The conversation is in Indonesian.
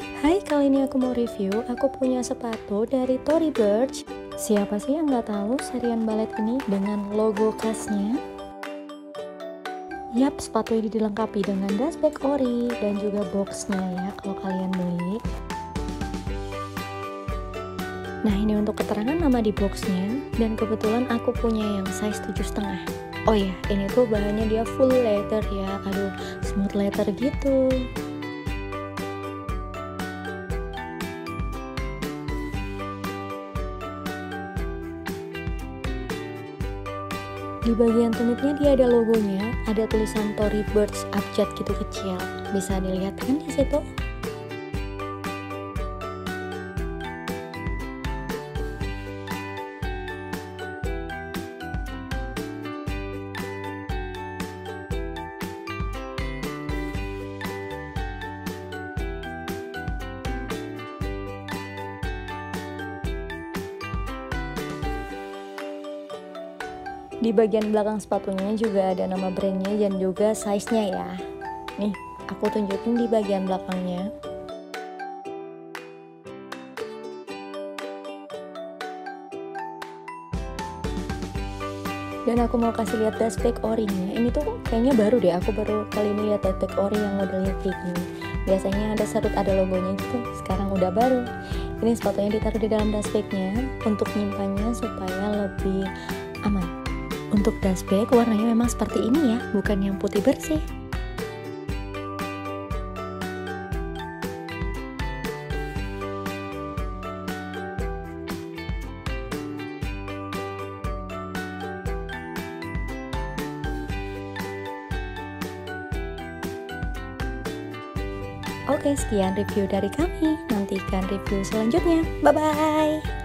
Hai, kali ini aku mau review. Aku punya sepatu dari Tory Burch. Siapa sih yang nggak tahu serian balet ini dengan logo khasnya? Yap, sepatu ini dilengkapi dengan dashback ori dan juga boxnya ya kalau kalian beli. Nah ini untuk keterangan nama di boxnya dan kebetulan aku punya yang size 7,5 oh ya ini tuh bahannya dia full leather ya aduh smooth leather gitu di bagian tumitnya dia ada logonya ada tulisan Tory Birds abjad gitu kecil. Bisa dilihat kan di situ di bagian belakang sepatunya juga ada nama brandnya dan juga size-nya ya. Nih aku tunjukin di bagian belakangnya. Dan aku mau kasih lihat dashback orinya. Ini tuh kayaknya baru deh aku baru kali ini lihat dashback ori yang modelnya kayak gini. Biasanya ada serut ada logonya gitu. Sekarang udah baru. Ini sepatunya ditaruh di dalam dashbacknya untuk nyimpannya supaya lebih aman untuk dashback warnanya memang seperti ini ya, bukan yang putih bersih. Oke, sekian review dari kami. Nantikan review selanjutnya. Bye bye.